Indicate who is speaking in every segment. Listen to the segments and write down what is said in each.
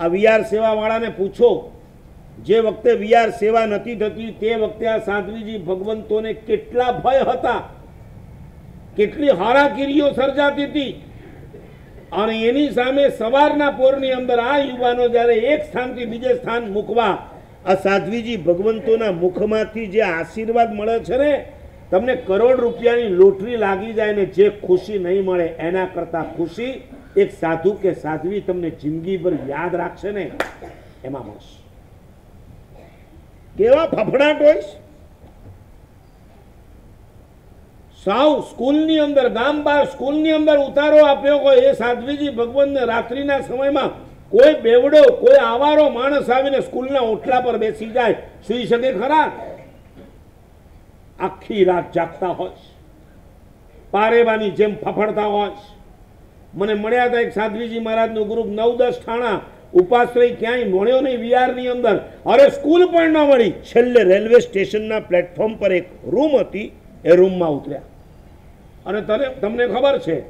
Speaker 1: આ વીઆર સેવાવાળાને પૂછો, જે વખતે વીઆર સેવા નથી થતી, તે વખતે આ સાધ્વીજી ભગવંતોને કેટલા ભય હતા. કેટલી હારાકીરીઓ સર્જાતી હતી. અને એની સામે સવારના પોરની અંદર આ યુવાનો જ્યારે એક સ્થાનથી બીજે સ્થાન મૂકવા, આ સાધ્વીજી ભગવંતોના મુખમાંથી જે આશીર્વાદ મળે છે ને, તમને કરોડ રૂપિયાની લોટરી લાગી જાય ને જે ખુશી નહીં મળે, એના કરતાં ખુશી એક સાધુ કે સાધ્વી તમને જિંદગીભર યાદ રાખશે ને, એમાં મળશે કેવા ફફડાટ હોય? સાવ સ્કૂલની અંદર, ગામ બહાર સ્કૂલની અંદર ઉતારો આપ્યો હોય એ સાધ્વીજી ભગવાનને રાત્રિના સમયમાં કોઈ બેવડો, કોઈ આવારો માણસ આવીને સ્કૂલના ઓટલા પર બેસી જાય, સુઈ શકે ખરા આખી રાત જાગતા હોય પારેવાની જેમ ફફડતા હોય. મને મળ્યા હતા એક સાધ્વીજી મહારાજનું ગ્રુપ નવ દસ ઠાણા. ઉપાશ્રય ક્યાંય મળ્યો નહીં વિહારની અંદર. અરે સ્કૂલ પણ ન મળી. છેલ્લે રેલવે સ્ટેશનના પ્લેટફોર્મ પર એક રૂમ હતી. એ રૂમમાં ઉતર્યા. અને તને, તમને ખબર છે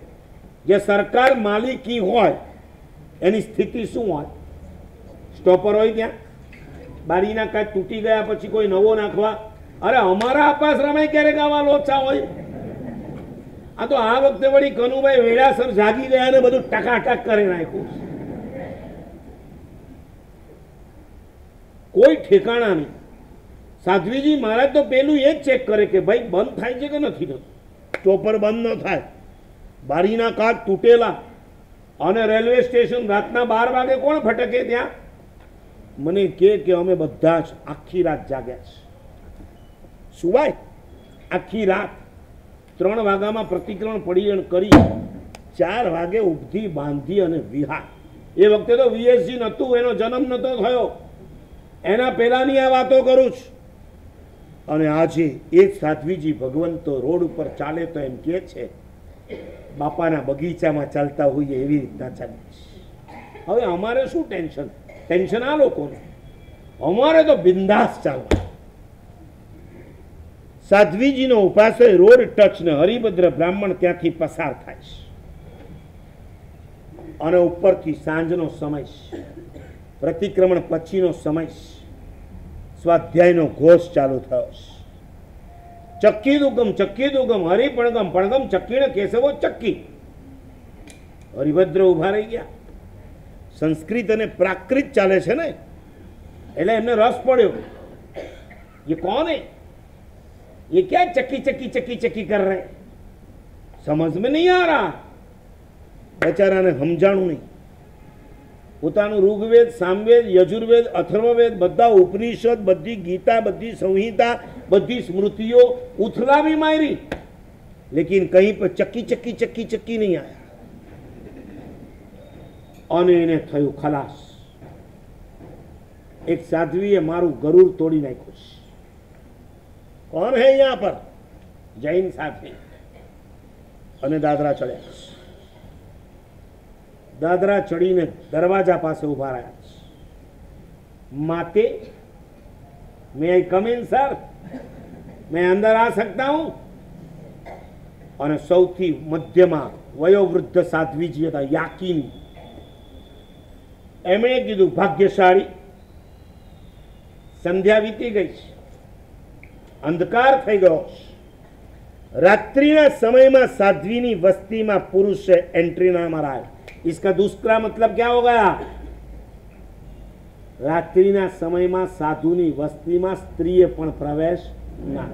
Speaker 1: જે સરકાર માલિકી હોય, એની સ્થિતિ શું હોય? સ્ટોપર હોય ત્યાં? બારીના કાચ તૂટી ગયા પછી કોઈ નવો નાખવા? અરે અમારા અપાશ્રમે ક્યારેક આવા લોચા હોય? આ તો આ વખતે વળી કનુભાઈ વેળાસર જાગી ગયા ને બધું ટકાટક કરી નાખ્યું કોઈ ઠેકાણા નહીં. સાધ્વીજી મહારાજ તો પેલું એ જ ચેક કરે કે ભાઈ બંધ થાય છે કે નથી થતું? ચોપર બંધ ન થાય. બારીના કાચ તૂટેલા. અને રેલવે સ્ટેશન રાતના બાર વાગે કોણ ફટકે ત્યાં? મને કે કે અમે બધા જ આખી રાત જાગ્યા છે. સુવાય આખી રાત. ત્રણ વાગ્યામાં પ્રતિક્રમણ પડી કરી ચાર વાગે ઉપધી બાંધી અને વિહાર. એ વખતે તો વીએસજી નહોતું, એનો જન્મ નહોતો થયો. એના પહેલાની આ વાતો કરું છું. અને આજે એ જ સાધ્વીજી ભગવંતો રોડ ઉપર ચાલે તો એમ કે છે, બાપાના બગીચામાં ચાલતા હોઈએ એવી રીતના ચાલીએ હવે અમારે શું ટેન્શન? ટેન્શન આ લોકોને. અમારે તો બિંદાસ ચાલવા સાધ્વીજીનો ઉપાસય રોડ ટચ ને હરિભદ્ર બ્રાહ્મણ ત્યાંથી પસાર થાય છે. અને ઉપરથી સાંજનો સમય પ્રતિક્રમણ પછીનો સમય સ્વાધ્યાયનો ઘોષ ચાલુ થયો છે. ચક્કી દુગમ ચક્કી દુગમ હરિપણગમ, પણગમ ચક્કીને કેસવો ચક્કી. હરિભદ્ર ઊભા રહી ગયા. સંસ્કૃત અને પ્રાકૃત ચાલે છે ને? એટલે એમને રસ પડ્યો. એ કોને? ये क्या चक्की चक्की चक्की चक्की कर रहे हैं? સમજમાં નહીં આ રહ્યા બેચારાને સમજાણું નહીં પોતાનું ઋગ્વેદ, સામવેદ, યજુર્વેદ, અથર્વવેદ, બધા ઉપનિષદ, બધી ગીતા, બધી સંહિતા, બધી સ્મૃતિઓ ઉથલાવી મારી. લેકિન કઈ પર ચક્કી ચક્કી ચક્કી ચક્કી નહીં આયા. અને એને થયું ખલાસ. એક સાધ્વીએ મારું ગરુર તોડી નાખ્યું છે. કોણ હે યહાં પર જૈન સાધ્વી અને દાદરા ચડ્યા છે. દાદરા ચડીને દરવાજા પાસે ઉભા રહ્યા છે માતે મેં આઈ કમ ઇન સર મેં અંદર આ सकता હું અને સૌથી મધ્યમાં વયોવૃદ્ધ સાધ્વીજી હતા યાકીની એમણે કીધું ભાગ્યશાળી સંધ્યા વીતી ગઈ છે અંધકાર થઈ ગયો છે રાત્રિના સમયમાં સાધ્વીની વસ્તીમાં પુરુષે एंट्री ना मारा है इसका दूसरा मतलब क्या हो गया રાત્રિના સમયમાં સાધુની વસ્તીમાં સ્ત્રીએ પણ પ્રવેશ ના